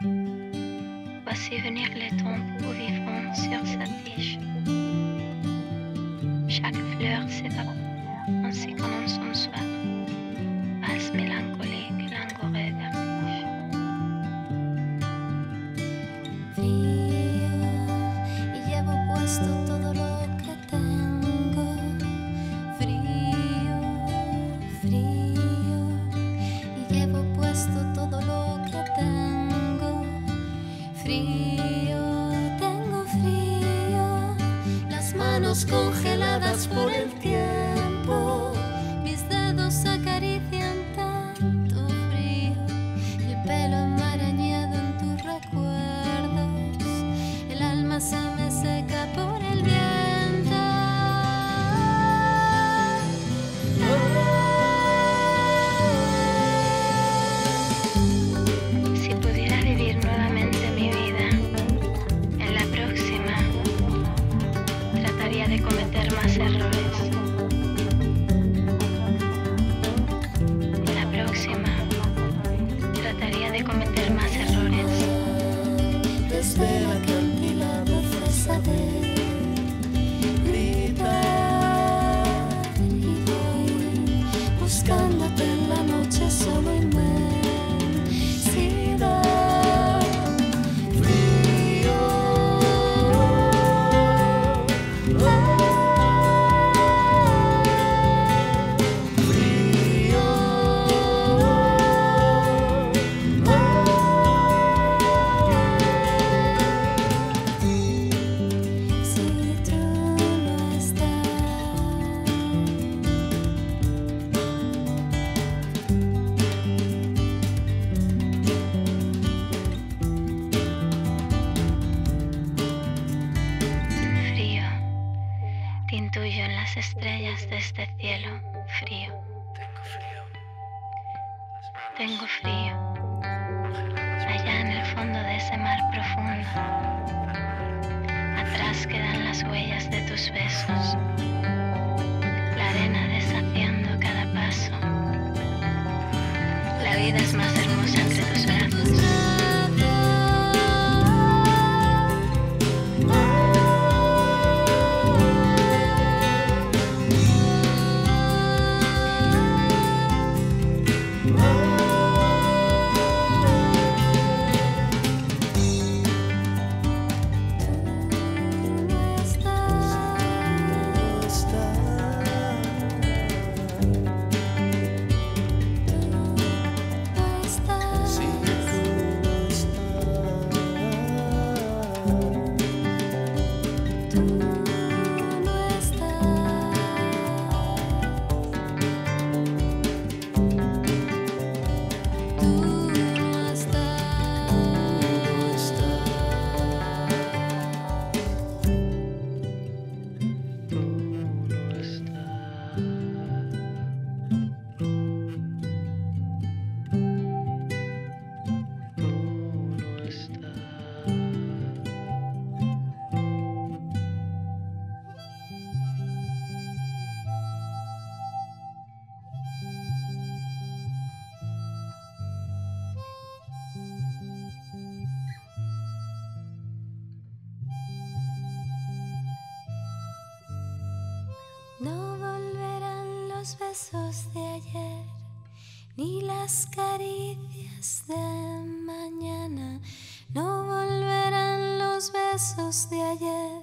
Voici venir le temps pour vivre sur sa tige. Chaque fleur s'évapore ainsi qu'en son soir. Passe mélancolique, langoureux vertige. frío y manos congeladas por el tiempo. Buscándote en la noche solo inmensidad. Intuyo en las estrellas de este cielo. Frío. Tengo frío. Allá en el fondo de ese mar profundo. Atrás quedan las huellas de tus besos. No volverán los besos de ayer, ni las caricias de mañana. No volverán los besos de ayer,